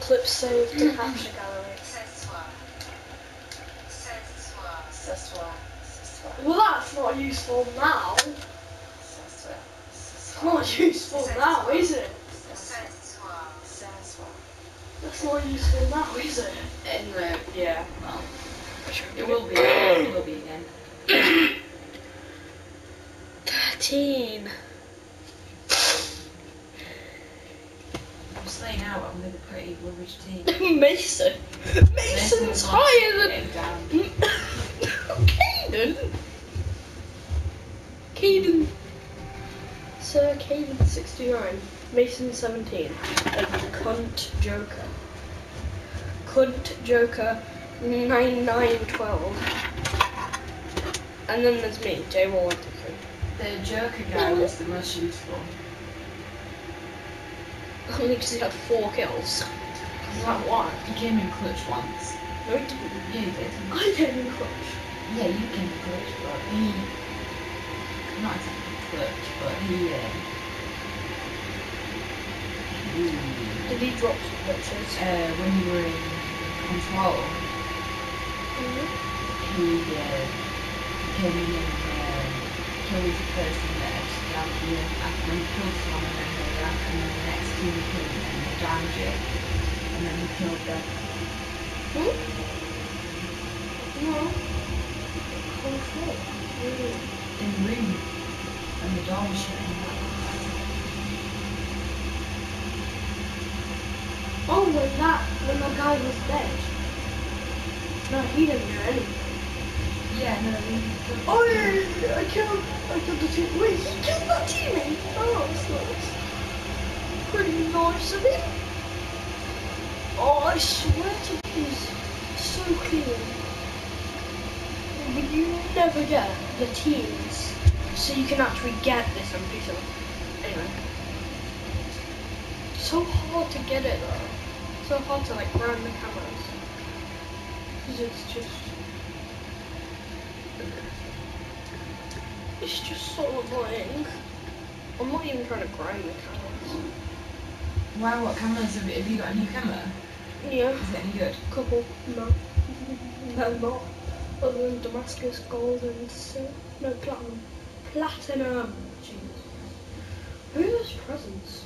Clip saved to capture gallery. Well, that's not useful now. Ce soir. Ce It's not useful now, is it? Ce soir. Ce soir. That's not useful now, is it? Anyway, yeah, well, it will be. It will be again. Thirteen. I'm staying out. I'm with a pretty rubbish team. Mason. Mason's higher than Caden. Caden. Sir Caden 69. Mason 17. And cunt Joker. Cunt Joker 9912. And then there's me, J113. The Joker guy was the most useful. Only because he had four kills. Is that what? He came in clutch once. No, he didn't. Yeah, he did. I didn't clutch. Yeah, you came in clutch, but he. Not exactly clutch, but he. He Did he drop some clutches? uh, when you were in control, Mhm. he uh, came in and uh, killed the person that you killed someone and then ran and then the next team them and they downed you and then he killed them. Hmm? No. In the room and the door was and that. Oh, when that, when the guy was dead. No, he didn't do anything. Yeah, no, Oh, yeah, yeah, yeah, I killed, I killed the team. Wait, he killed that teammate? Oh, that's nice. Pretty nice of him. Oh, I swear to he's so clean. But you never get the teams, so you can actually get this on PC. Anyway. So hard to get it though. So hard to like run the cameras. Because it's just It's just so annoying. I'm not even trying to grind the cameras. Wow, what cameras have you, have you got a new camera? Yeah, Is it any good? couple. No. No, not. Other than Damascus Gold and no platinum. Platinum. Jeez. Who has presents?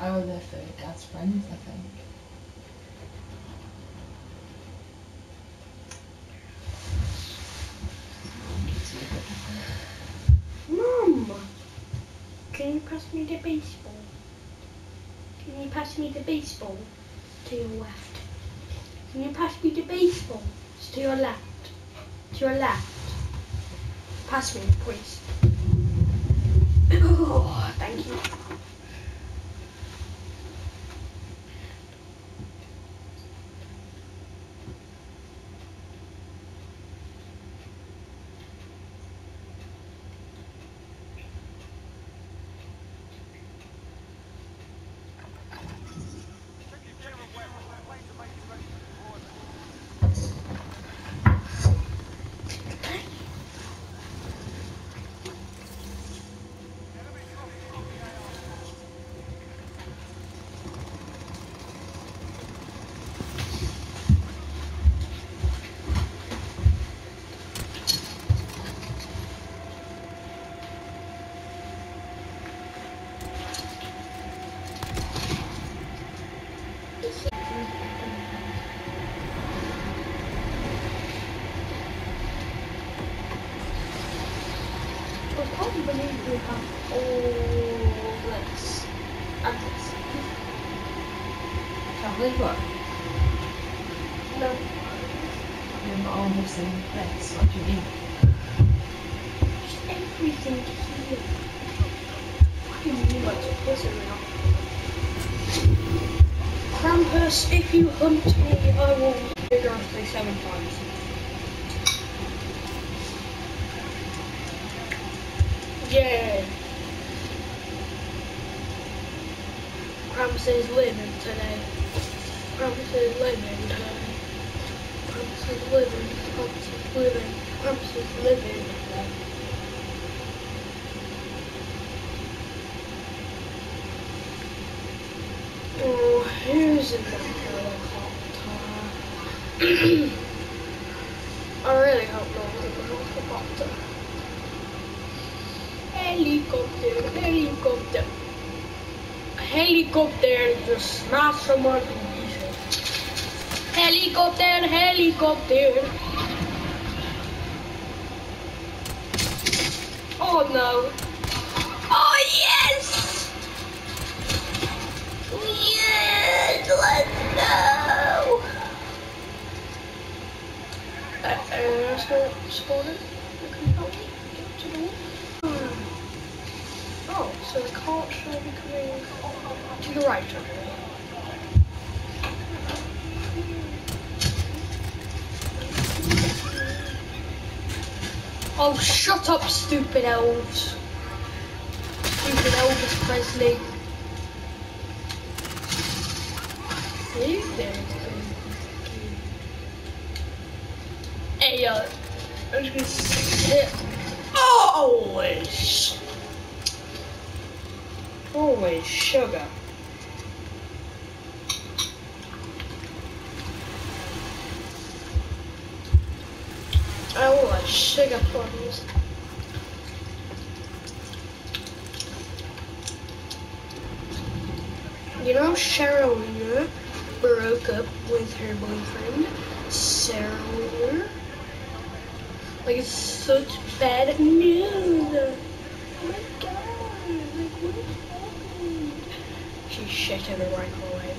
Oh, they're for dad's friends, I think. Mum! Can you pass me the baseball? Can you pass me the baseball? To your left. Can you pass me the baseball? It's to your left. To your left. Pass me, please. Oh, thank you. I can't believe we have all this. And this. Can't believe what? No. We've got all in this. What do you mean? Just everything here. I didn't realize it was now. Krampus, if you hunt me, I will vigorously seven times. Krampus is living today. Is living today. Is living. Is living. Is living today. using the helicopter. I really hope no one helicopter. Helicopter, helicopter. A helicopter just smash someone in pieces. Helicopter, helicopter. Oh no. Oh yes! Yes, let's go! Uh, uh, let's go spawn it. Okay, help me get to the wall. Hmm. Oh, so the cart shall be coming to the right. Oh, shut up, stupid elves. Stupid Elvis Presley. Hey uh, I'm just gonna sit. Always. Always sugar. Always sugar plums. You know Cheryl broke up with her boyfriend, Sarah? Like it's such bad news. Oh my god, like what? She shit in the microwave.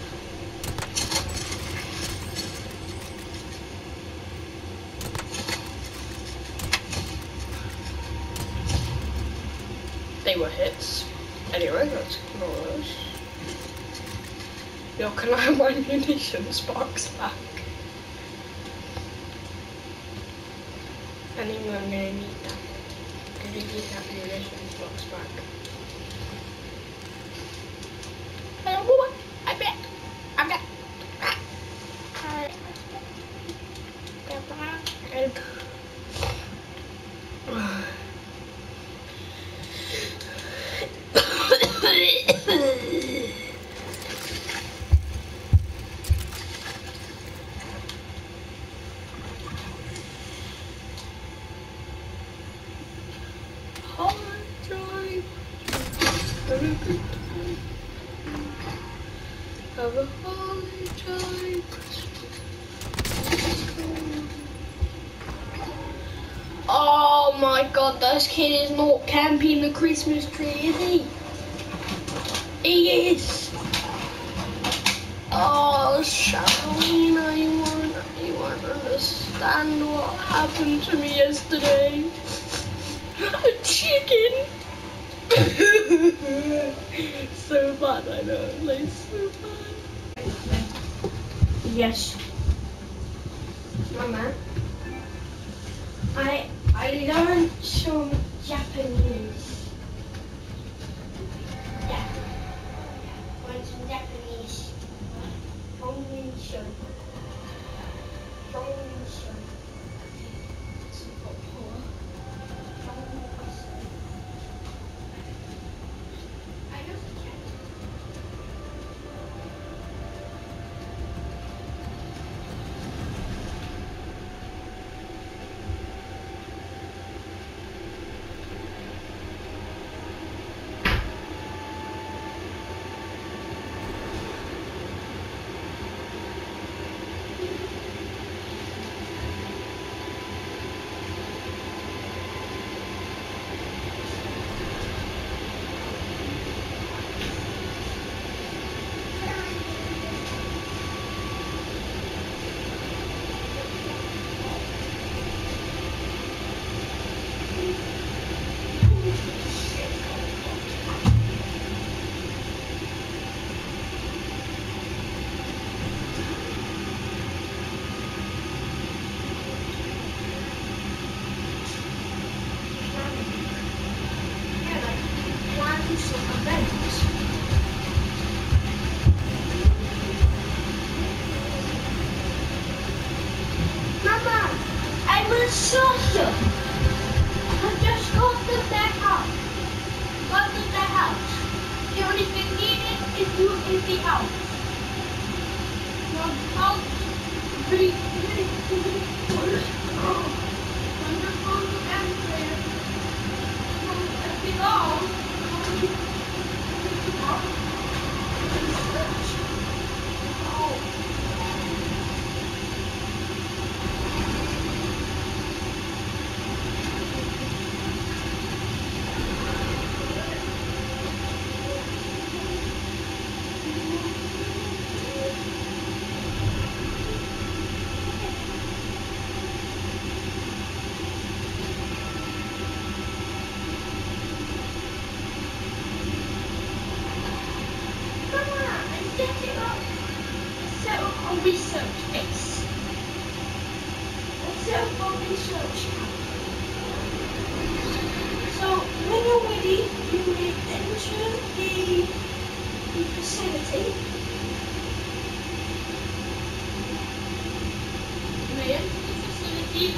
They were hits. Anyway, ignore those. Yo, can I have my munitions box back? I think I'm gonna need that. Gonna need that munitions box back. Hello, woman. I'm back. I'm back. Hi. And hard drive. Have a good time. Oh my god, this kid is not camping the Christmas tree, is he? He is. Oh, Shalina, you won't, you won't understand what happened to me yesterday. A chicken. so bad, I know. Like, so bad. Yes. Mama, I I learned some Japanese. Yeah. Learned some Japanese. Foundation. Foundation. I know Yeah, like plan some events. Mama, I will show you. I just got to the house. Got is the wonderful and clear. Belong. Oh. Come on, and set it up. Set up a research base. Let's set up a research camp. So when ready, you may enter the, facility. You may enter the facility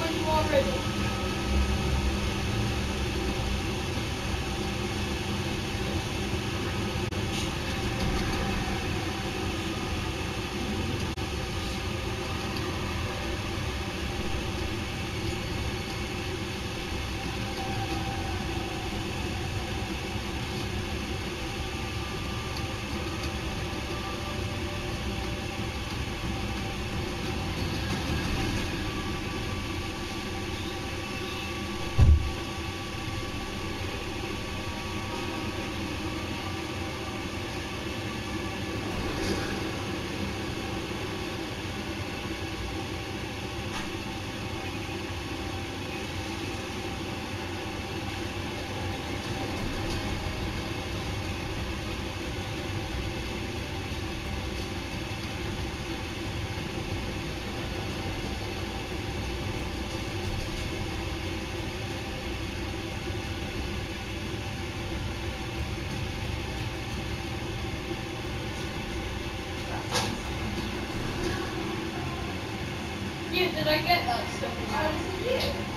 Yeah, did I get that stuff? You.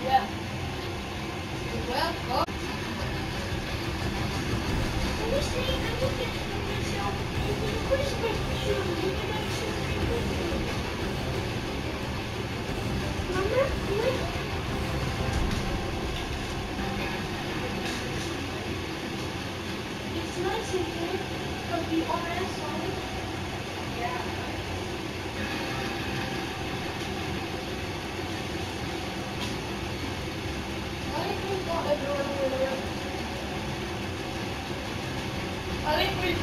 Yeah. Well, God. Can? I'm looking at myself. You can whisper to and I should you. Mama. It's nice in here, but the honest one. Yeah. I think we